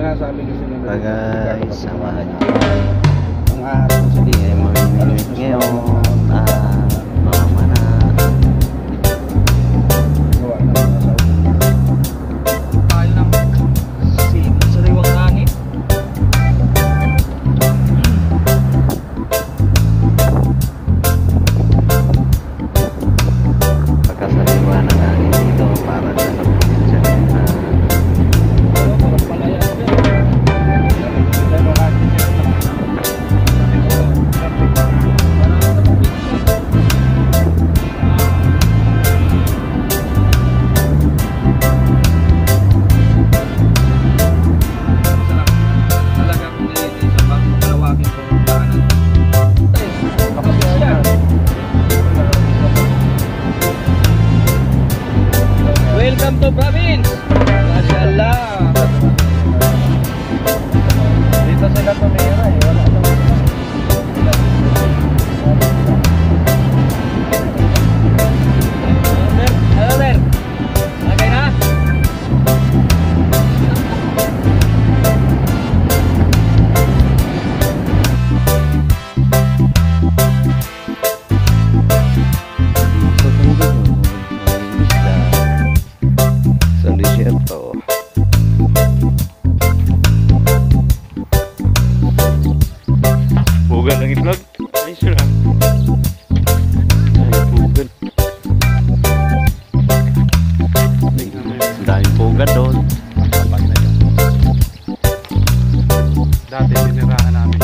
Sinasabi kasi nila. Pag-ay, ah, samahan. Ang aharap sa di ay eh, mga minute ngayon. Welcome to province. Masyaallah. doon. Dati tinirahan namin.